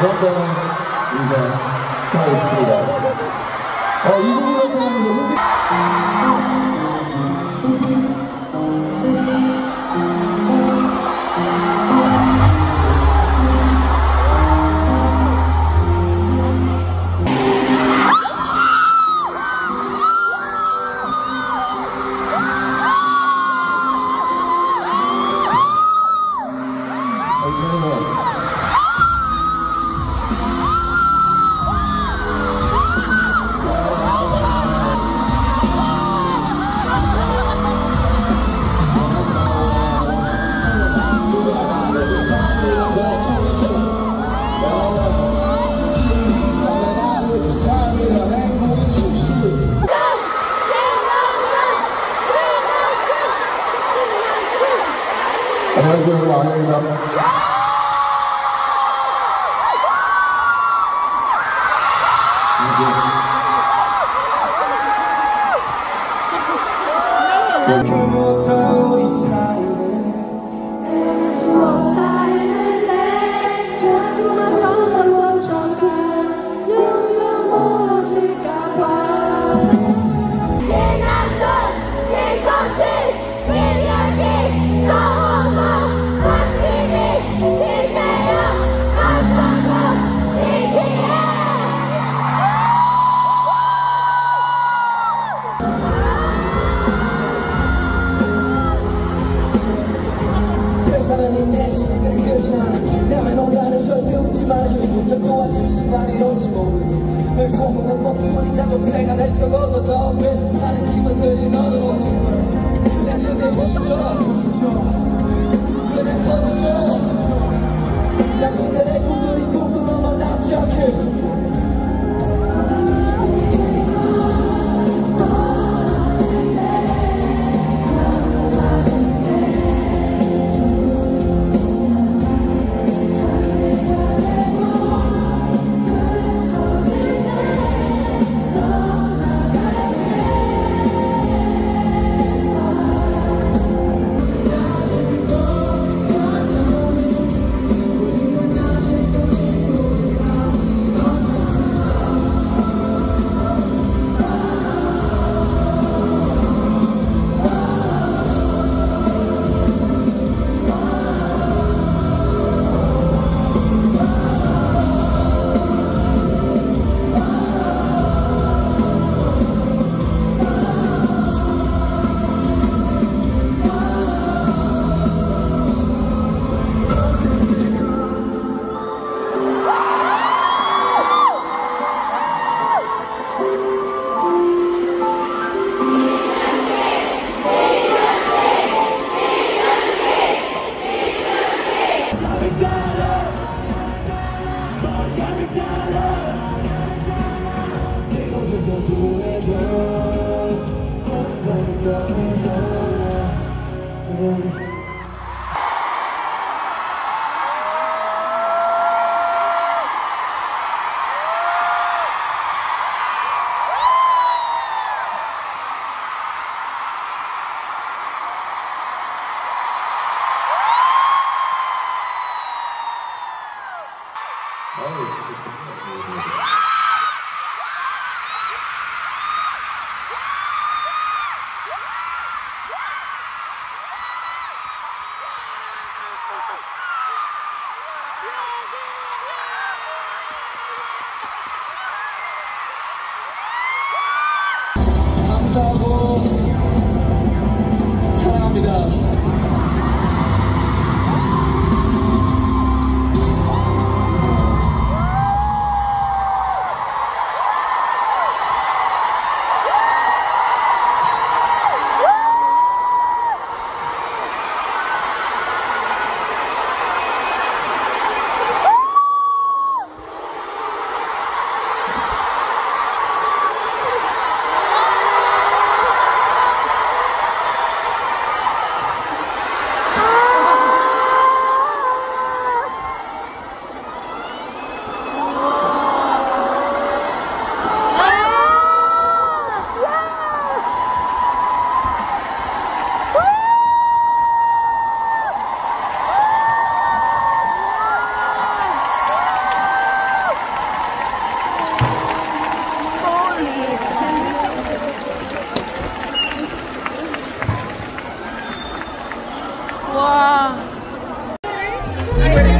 그런 거는 인사 하겠습니다. 어, 이 부분 같은 경우는 안녕하세요, 여러 세상은 인내 시간을 그지만 남의 농간은 절대 웃지 말고 너 또한 그 순간이 올지 모르니 널 소문은 목소리 자동새가 될 거고 더 배접하는 기분들이 너는 없지 그냥 그대 그냥 꺼져줘 당신의 내 꿈들이 꿈꾸로만 남지 않게 여러분 Oh, 감사하고 사랑합니다. Ready?